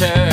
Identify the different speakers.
Speaker 1: picture